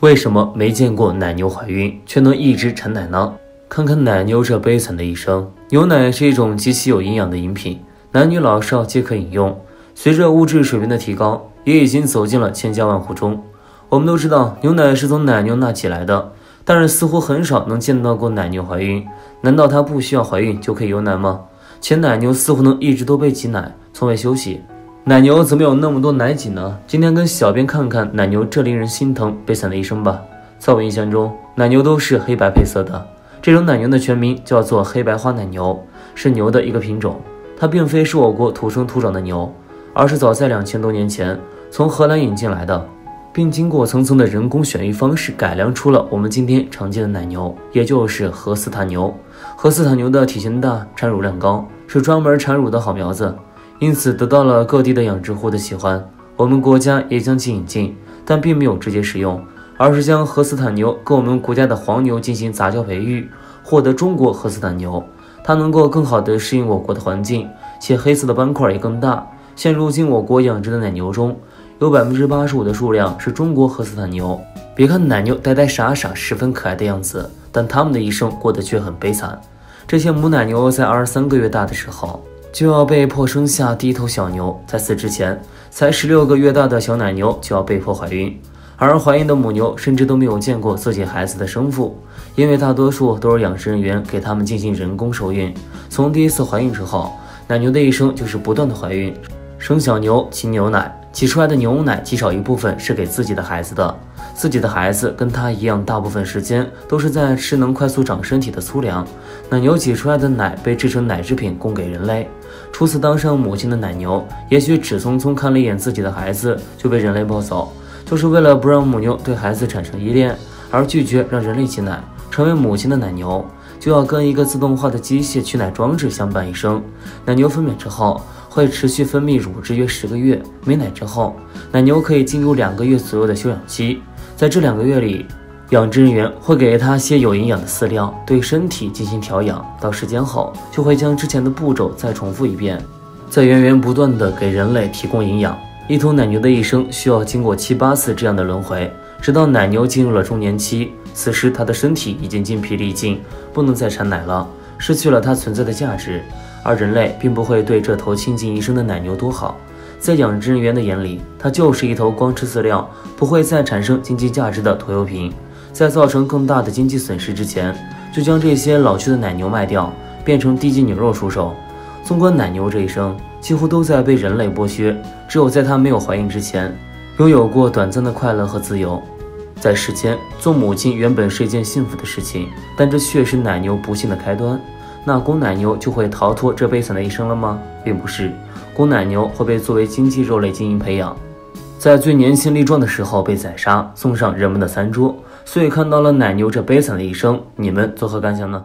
为什么没见过奶牛怀孕却能一直产奶呢？看看奶牛这悲惨的一生。牛奶是一种极其有营养的饮品，男女老少皆可饮用。随着物质水平的提高，也已经走进了千家万户中。我们都知道牛奶是从奶牛那挤来的，但是似乎很少能见到过奶牛怀孕。难道它不需要怀孕就可以有奶吗？且奶牛似乎能一直都被挤奶，从未休息。奶牛怎么有那么多奶挤呢？今天跟小编看看奶牛这令人心疼悲惨的一生吧。在我印象中，奶牛都是黑白配色的。这种奶牛的全名叫做黑白花奶牛，是牛的一个品种。它并非是我国土生土长的牛，而是早在两千多年前从荷兰引进来的，并经过层层的人工选育方式改良出了我们今天常见的奶牛，也就是荷斯坦牛。荷斯坦牛的体型大，产乳量高，是专门产乳的好苗子。因此得到了各地的养殖户的喜欢，我们国家也将其引进，但并没有直接使用，而是将荷斯坦牛跟我们国家的黄牛进行杂交培育，获得中国荷斯坦牛。它能够更好地适应我国的环境，且黑色的斑块也更大。现如今我国养殖的奶牛中有百分之八十五的数量是中国荷斯坦牛。别看奶牛呆呆傻傻、十分可爱的样子，但它们的一生过得却很悲惨。这些母奶牛在二十三个月大的时候。就要被迫生下第一头小牛，在此之前，才十六个月大的小奶牛就要被迫怀孕，而怀孕的母牛甚至都没有见过自己孩子的生父，因为大多数都是养殖人员给他们进行人工受孕。从第一次怀孕之后，奶牛的一生就是不断的怀孕，生小牛挤牛奶，挤出来的牛奶极少一部分是给自己的孩子的。自己的孩子跟他一样，大部分时间都是在吃能快速长身体的粗粮。奶牛挤出来的奶被制成奶制品供给人类。初次当上母亲的奶牛，也许只匆匆看了一眼自己的孩子就被人类抱走，就是为了不让母牛对孩子产生依恋而拒绝让人类挤奶。成为母亲的奶牛就要跟一个自动化的机械取奶装置相伴一生。奶牛分娩之后会持续分泌乳汁约十个月，没奶之后，奶牛可以进入两个月左右的休养期。在这两个月里，养殖人员会给它些有营养的饲料，对身体进行调养。到时间后，就会将之前的步骤再重复一遍，再源源不断的给人类提供营养。一头奶牛的一生需要经过七八次这样的轮回，直到奶牛进入了中年期，此时它的身体已经精疲力尽，不能再产奶了，失去了它存在的价值。而人类并不会对这头倾尽一生的奶牛多好。在养殖人员的眼里，它就是一头光吃饲料、不会再产生经济价值的拖油瓶。在造成更大的经济损失之前，就将这些老去的奶牛卖掉，变成低级牛肉出售。纵观奶牛这一生，几乎都在被人类剥削。只有在它没有怀孕之前，拥有过短暂的快乐和自由。在世间，做母亲原本是一件幸福的事情，但这却是奶牛不幸的开端。那公奶牛就会逃脱这悲惨的一生了吗？并不是。公奶牛会被作为经济肉类进行培养，在最年轻力壮的时候被宰杀，送上人们的餐桌。所以看到了奶牛这悲惨的一生，你们作何感想呢？